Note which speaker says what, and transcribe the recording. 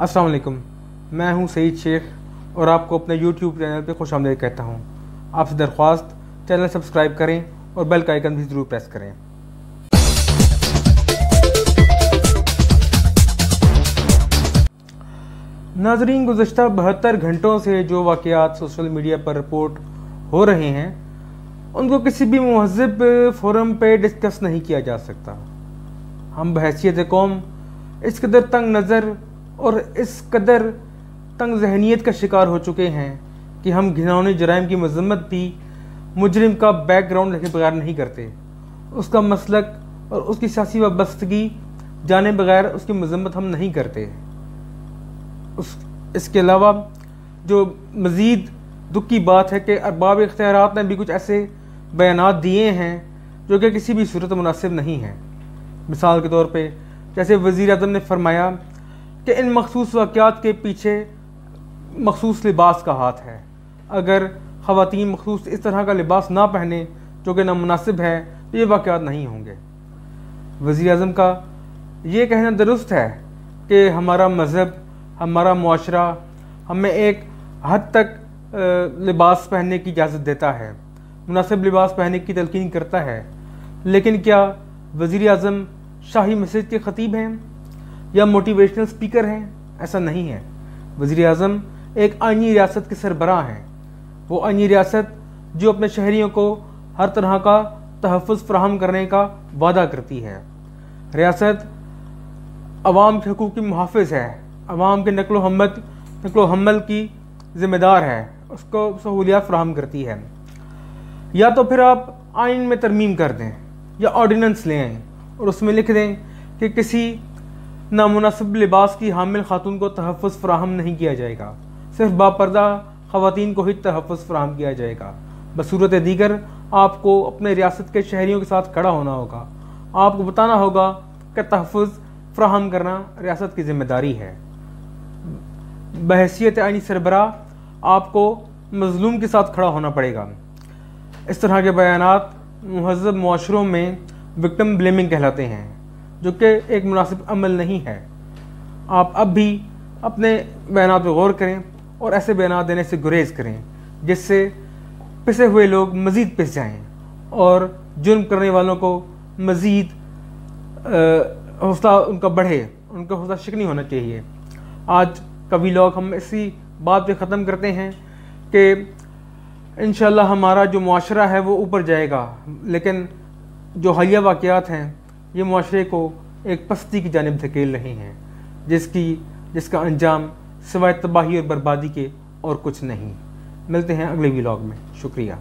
Speaker 1: अस्सलाम मैं हूँ सईद शेख और आपको अपने यूट्यूब चैनल पर खुश आमदेद कहता हूँ। आपसे दरख्वास्त चैनल सब्सक्राइब करें और बेल का आइकन भी ज़रूर प्रेस करें। नाजरीन गुज्त बहत्तर घंटों से जो वाक़ात सोशल मीडिया पर रिपोर्ट हो रहे हैं, उनको किसी भी महजब फोरम पे डिस्कस नहीं किया जा सकता। हम बहसीत कौम इस कदर तंग नज़र और इस कदर तंग जहनीत का शिकार हो चुके हैं कि हम घिनौने जराइम की मजम्मत भी मुजरिम का बैकग्राउंड लिखे बगैर नहीं करते। उसका मसलक और उसकी सियासी वाबस्तगी जाने बगैर उसकी मजम्मत हम नहीं करते। उस, इसके अलावा जो मज़ीद दुख की बात है कि अरबाब इख्तियार ने भी कुछ ऐसे बयान दिए हैं जो कि किसी भी सूरत मुनासिब नहीं हैं। मिसाल के तौर पर जैसे वज़ी अजम ने फरमाया कि इन मखसूस वाक़ात के पीछे मखसूस लिबास का हाथ है। अगर ख़वान मखसूस इस तरह का लिबास ना पहने, जो कि नामनासिब है तो ये वाक़ नहीं होंगे। वज़ी अजम का ये कहना दुरुस्त है कि हमारा मज़हब, हमारा माशरा हमें एक हद तक लिबास पहनने की इजाज़त देता है। मुनासिब लिबास पहनने की तलकिन करता है। लेकिन क्या वज़ी अजम शाही मस्जिद के ख़तीब हैं? या मोटिवेशनल स्पीकर हैं, ऐसा नहीं है। वज़ी अजम एक आइनी रियासत के सरबरा हैं। वो आइनी रियासत जो अपने शहरीों को हर तरह का तहफ़ फ्राहम करने का वादा करती है। रियासत आवाम के हकूक़ की मुहाफ़ है। आवाम के नकलो हमत, नकलो हमल की ज़िम्मेदार है। उसको सहूलियात फ्राहम करती है। या तो फिर आप आइन में तरमीम कर दें या ऑर्डीनेंस ले और उसमें लिख दें कि किसी नामनासिब लिबास की हामिल खातून को तहफ़ फ्राहम नहीं किया जाएगा। सिर्फ़ बापर्दा ख़वान को ही तहफ़ फ्राहम किया जाएगा। बसूरत दीगर, आपको अपने रियासत के शहरीों के साथ खड़ा होना होगा। आपको बताना होगा कि तहफ़ फ्राहम करना रियासत की ज़िम्मेदारी है। बहसीत आनी सरबरा, आपको मजलूम के साथ खड़ा होना पड़ेगा। इस तरह के बयान महजब माशरों में विक्टम ब्लेमिंग कहलाते हैं। जो कि एक मुनासिब अमल नहीं है। आप अब भी अपने बयान पर गौर करें और ऐसे बयान देने से गुरेज करें, जिससे पिसे हुए लोग मज़ीद पिस जाएँ और जुर्म करने वालों को मज़ीद हौसला उनका बढ़े, उनका हौसला शिकनी होना चाहिए। आज कभी लोग हम इसी बात पे ख़त्म करते हैं कि इन हमारा जो माशरा है वो ऊपर जाएगा, लेकिन जो हालिया वाक़ात हैं ये माशरे को एक पस्ती की जानब धकेल रहे हैं, जिसकी, जिसका अंजाम सिवाय तबाही और बर्बादी के और कुछ नहीं। मिलते हैं अगले व्लॉग में। शुक्रिया।